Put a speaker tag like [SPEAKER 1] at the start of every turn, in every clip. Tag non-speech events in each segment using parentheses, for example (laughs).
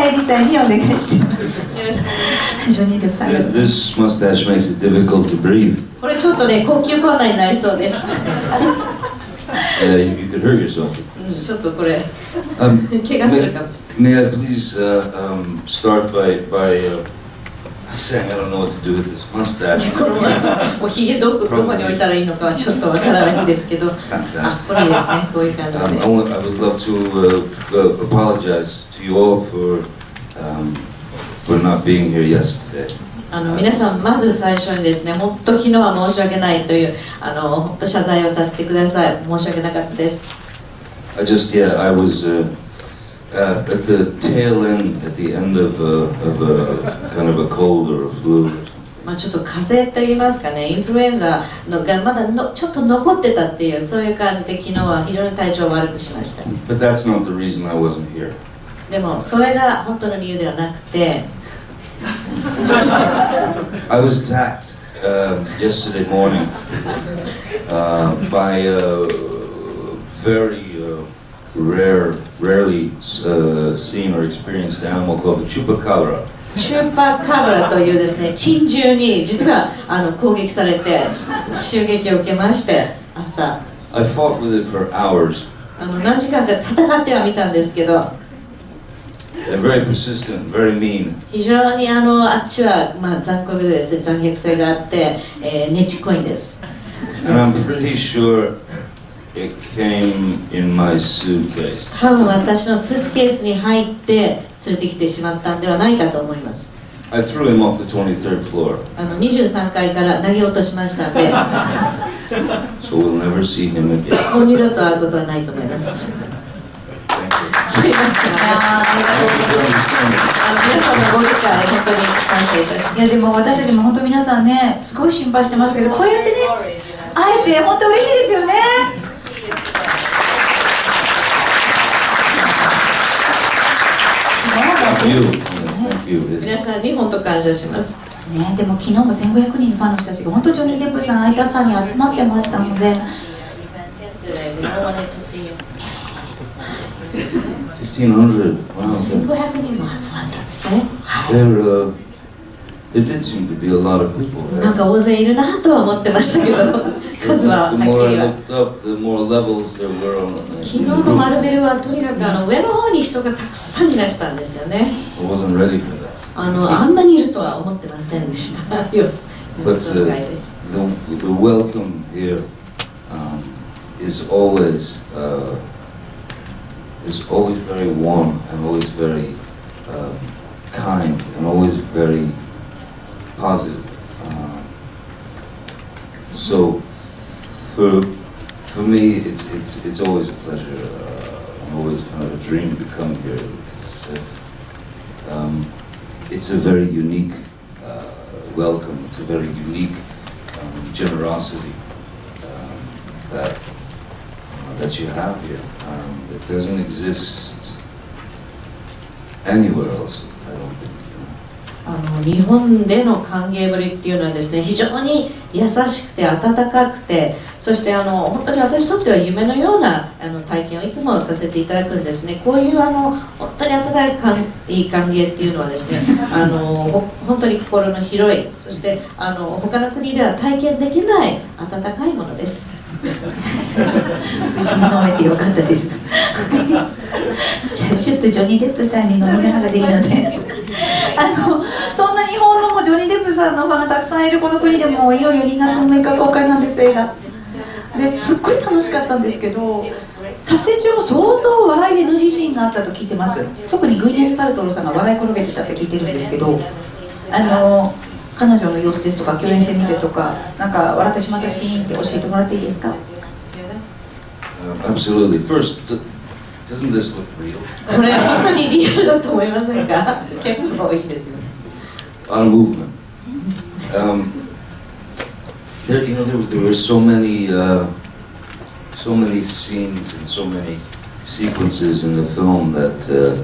[SPEAKER 1] エリさんにお願いしてます
[SPEAKER 2] よろしくお願いします
[SPEAKER 1] ジョニー・デップさんが
[SPEAKER 3] This mustache makes it difficult to breathe.
[SPEAKER 2] これちょっとね呼吸困難になりそうです、
[SPEAKER 3] Uh, you, you could hurt yourself.
[SPEAKER 2] うん、ちょっとこれ
[SPEAKER 3] Um,
[SPEAKER 2] 怪我する
[SPEAKER 3] may,
[SPEAKER 2] かもしれない
[SPEAKER 3] may I please uh, um, start by, by uh, saying I don't know what to do with this mustache.
[SPEAKER 2] このもうひげどこどこに置いたらいいのかはちょっとわからないんですけどあ
[SPEAKER 3] fantastic.
[SPEAKER 2] これいいですねこういう感じ
[SPEAKER 3] Um,
[SPEAKER 2] で
[SPEAKER 3] I, want, I would love to uh, uh, apologize to you all for, um, for not being here yesterday.
[SPEAKER 2] あの皆さんまず最初にですね本当昨日は申し訳ないというあの本当謝罪をさせてください申し訳なかったです
[SPEAKER 3] I just, yeah, I was uh, uh, at the tail end, at the end of, uh, of a kind of a cold or a flu.
[SPEAKER 2] まあ、ちょっと風邪といいますかねインフルエンザのがまだのちょっと残ってたっていうそういう感じで昨日は非常に体調を悪くしました
[SPEAKER 3] But that's not the reason I wasn't here.
[SPEAKER 2] でもそれが本当の理由ではなくて
[SPEAKER 3] I was attacked um, yesterday morning uh, by a very uh, rare, rarely uh, seen or experienced animal called the chupacabra.
[SPEAKER 2] チューパーカブラというですね珍獣に実はあの攻撃されて襲撃を受けまして朝
[SPEAKER 3] I fought with it for hours.
[SPEAKER 2] あの何時間か戦ってはみたんですけど
[SPEAKER 3] very persistent, very mean.
[SPEAKER 2] 非常にあのあっちは、まあ、残酷でですね残虐性があって、えー、ねちっこいんです
[SPEAKER 3] And I'm pretty sure it came in my suitcase.
[SPEAKER 2] 多分私のスーツケースに入って連れてきてしまったんではないかと思います
[SPEAKER 3] I threw him off the 23rd floor,
[SPEAKER 2] あの23階から投げ落としましたんで (laughs)
[SPEAKER 3] so we'll never see him again.
[SPEAKER 2] もう二度と会うことはないと思います.すいません.
[SPEAKER 1] あ
[SPEAKER 2] の皆さんのご理解本当に感謝いたします
[SPEAKER 1] いやでも私たちも本当皆さんねすごい心配してますけどこうやってね会えて本当嬉しいですよね
[SPEAKER 3] Thank you. Thank you. It-
[SPEAKER 2] 皆さんに本当感謝します
[SPEAKER 1] ね、でも昨日も1500人のファンの人たちが本当ジョニー・デップさん、相田さんに集まってましたので
[SPEAKER 3] 1500. Wow.
[SPEAKER 1] 1500人も集まったんですね
[SPEAKER 3] uh,
[SPEAKER 2] なん.か大勢いるなとは思ってましたけど数ははっきりは昨日のマルベルはとにかくあの上の方に人がたくさんいらしたんですよねあのあんなにいるとは思ってませんでしたよし
[SPEAKER 3] But
[SPEAKER 2] 予想外です
[SPEAKER 3] the, the welcome here um, is always uh, is always very warm and always very um, kind and always very positive. Uh, so for for me, it's it's it's always a pleasure uh, and always kind of a dream to come here because uh, um, it's a very unique uh, welcome. It's a very unique um, generosity um, that uh, that you have here. Um, it doesn't exist anywhere else. I don't think. You know.
[SPEAKER 2] あの日本での歓迎ぶりっていうのはですね非常に 優しくて温かくてそしてあの本当に私にとっては夢のようなあの体験をいつもさせていただくんですね。こういうあの本当に温かい歓いい歓迎っていうのはですねあのほ本当に心の広いそしてあの他の国では体験できない温かいものです。(laughs)
[SPEAKER 1] 無事に飲めてよかったです。(laughs) じゃあちょっとジョニー・デップさんに飲みながらでいいのでさんのファンがたくさんいるこの国でもいよいよ2月6日公開なんです映画ですっごい楽しかったんですけど撮影中も相当笑いで NG シーンがあったと聞いてます特にグイネス・パルトロさんが笑い転げてたって聞いてるんですけどあの彼女の様子ですとか共演してみてとかなんか笑ってしまったシーンって教えてもらっていいですか
[SPEAKER 3] ？Um, absolutely. First, doesn't this look real?
[SPEAKER 2] これ本当にリアルだと思いませんか？結構いいですよね
[SPEAKER 3] On movement. Um, there, you know, there, were- there were so many, uh, so many scenes and so many sequences in the film that uh,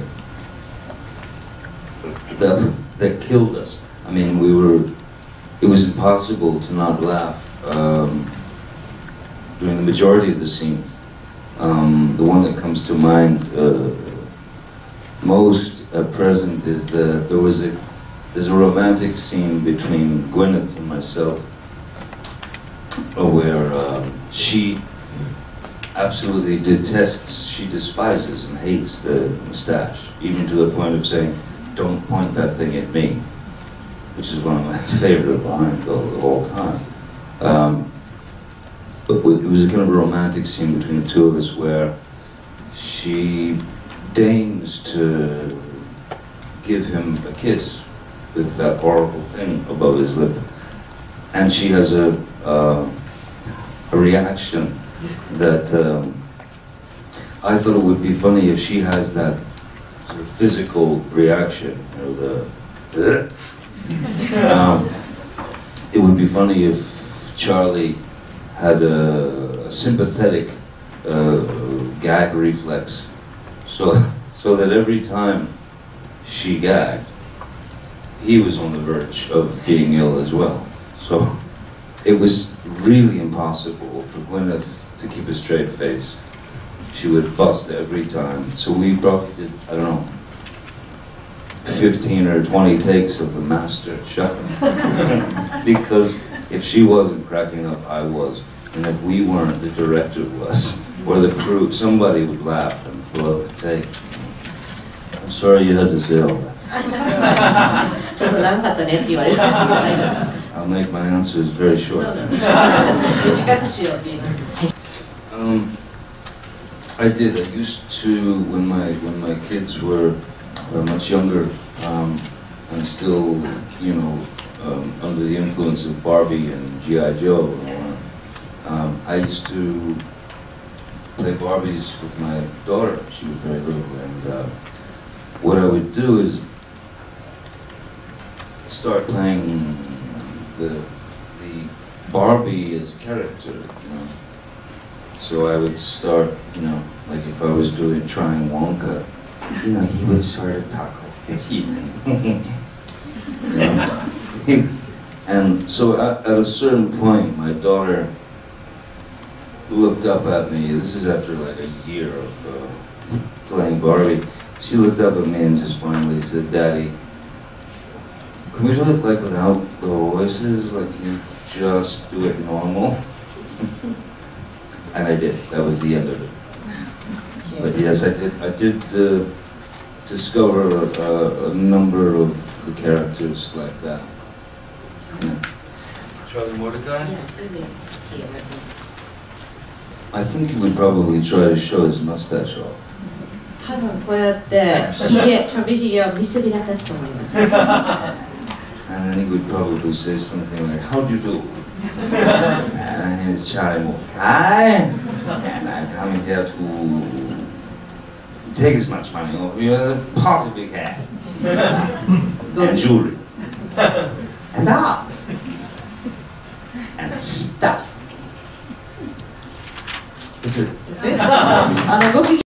[SPEAKER 3] that that killed us. I mean, we were. It was impossible to not laugh um, during the majority of the scenes. Um, the one that comes to mind uh, most at present is that there was a there's a romantic scene between Gwyneth and myself uh, where um, she absolutely detests, she despises and hates the mustache, even to the point of saying, don't point that thing at me, which is one of my (laughs) favorite lines of all time. Um, but it was a kind of a romantic scene between the two of us where she deigns to give him a kiss with that horrible thing above his lip. And she has a, uh, a reaction that um, I thought it would be funny if she has that sort of physical reaction, you know, the. (laughs) um, it would be funny if Charlie had a, a sympathetic uh, gag reflex, so (laughs) so that every time she gagged, he was on the verge of being ill as well. So it was really impossible for Gwyneth to keep a straight face. She would bust every time. So we probably did, I don't know, 15 or 20 takes of the master shut. (laughs) because if she wasn't cracking up, I was. And if we weren't, the director was. Or the crew, somebody would laugh and blow the take. I'm sorry you had to say all that. (laughs)
[SPEAKER 2] ちょっと長かったねって言われましたけど大丈夫です
[SPEAKER 3] I'll make my answers very short. (laughs)
[SPEAKER 2] 短くしようって言います
[SPEAKER 3] Um, I did. I used to when my when my kids were uh, much younger um, and still, you know, um, under the influence of Barbie and GI Joe. And all that, um, I used to play Barbies with my daughter. She was very little, and uh, what I would do is start playing the the Barbie as a character, you know. So I would start, you know, like if I was doing trying Wonka, you know, he would sort of talk like this, (laughs) you know. and so at, at a certain point, my daughter looked up at me. This is after like a year of uh, playing Barbie. She looked up at me and just finally said, "Daddy, can we do it like without the voices? Like you just do it normal? (laughs) and I did. That was the end of it. But yes, I did. I did uh, discover uh, a number of the characters like that. Yeah.
[SPEAKER 4] Charlie Mortdecai.
[SPEAKER 3] Yeah, I. I think he would probably try to show his mustache off.
[SPEAKER 2] 多分こうやってひげちょびひげを見せびらかすと思います。(laughs)
[SPEAKER 3] And then he would probably say something like, how do you do? and his Charlie Moore. Hi! And I'm coming here to take as much money off you as I possibly can. (laughs) and jewelry. And art. And stuff. That's it.
[SPEAKER 2] That's it.